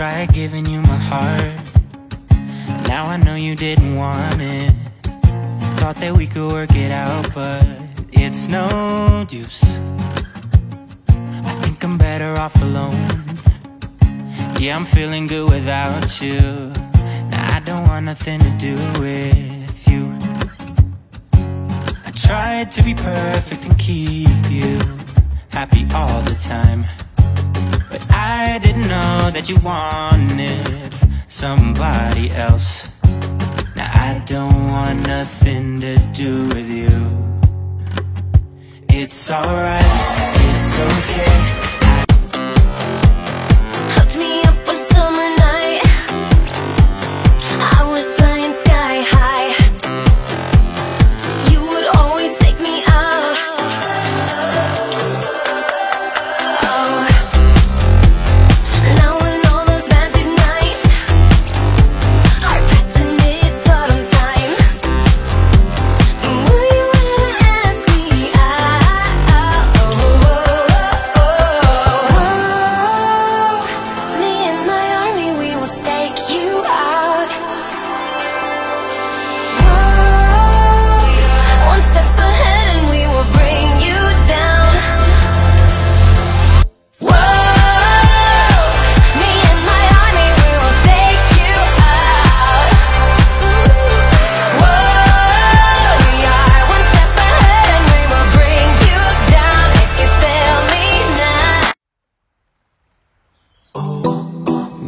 tried giving you my heart. Now I know you didn't want it. Thought that we could work it out, but it's no use. I think I'm better off alone. Yeah, I'm feeling good without you. Now I don't want nothing to do with you. I tried to be perfect and keep you happy all the time. That you wanted somebody else. Now I don't want nothing to do with you. It's alright,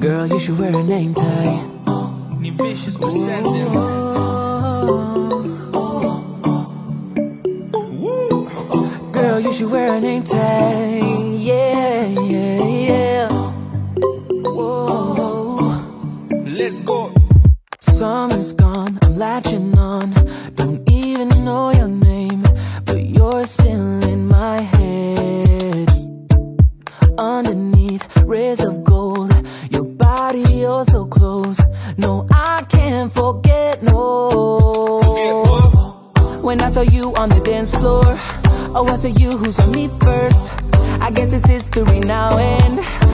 Girl, you should wear a name tag. Vicious. Girl, you should wear a name tag. Yeah, yeah, yeah. Whoa. Let's go. Summer's forget. When I saw you on the dance floor, oh, I saw you who saw me first. I guess it's history now, and